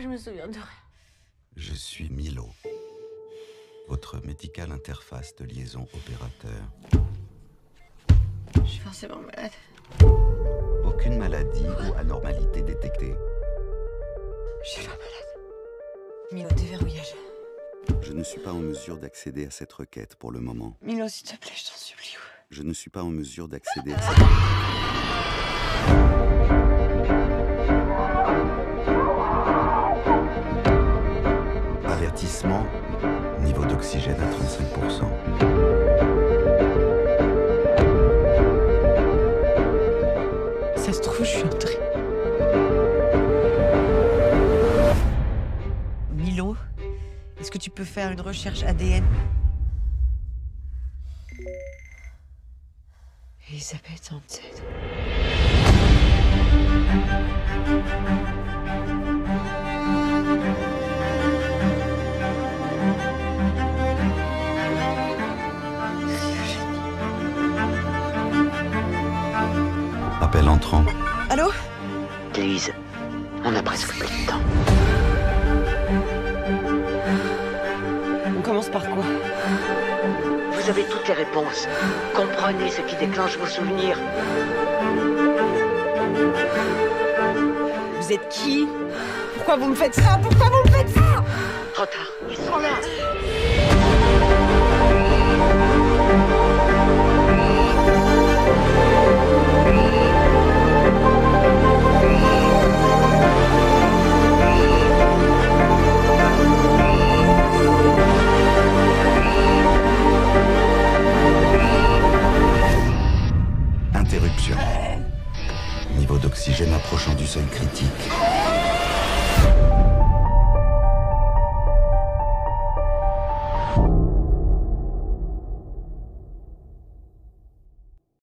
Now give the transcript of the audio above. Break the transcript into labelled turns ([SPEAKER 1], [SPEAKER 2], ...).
[SPEAKER 1] je me souviens de rien.
[SPEAKER 2] Je suis Milo, votre médical interface de liaison opérateur.
[SPEAKER 1] Je suis forcément malade.
[SPEAKER 2] Aucune maladie ou anormalité détectée.
[SPEAKER 1] Je suis pas malade. Milo, déverrouillage.
[SPEAKER 2] Je ne suis pas en mesure d'accéder à cette requête pour le moment.
[SPEAKER 1] Milo, s'il te plaît, je t'en supplie.
[SPEAKER 2] Je ne suis pas en mesure d'accéder à cette... Niveau d'oxygène à 35%.
[SPEAKER 1] Ça se trouve, je suis entrée. Milo, est-ce que tu peux faire une recherche ADN Elisabeth Anted.
[SPEAKER 2] Appel entrant.
[SPEAKER 1] Allô
[SPEAKER 3] Lise, on a presque plus de temps.
[SPEAKER 1] On commence par quoi
[SPEAKER 3] Vous avez toutes les réponses. Comprenez ce qui déclenche vos souvenirs.
[SPEAKER 1] Vous êtes qui Pourquoi vous me faites ça Pourquoi vous me faites ça
[SPEAKER 3] Trop tard, ils sont là.
[SPEAKER 2] Niveau d'oxygène approchant du seuil critique.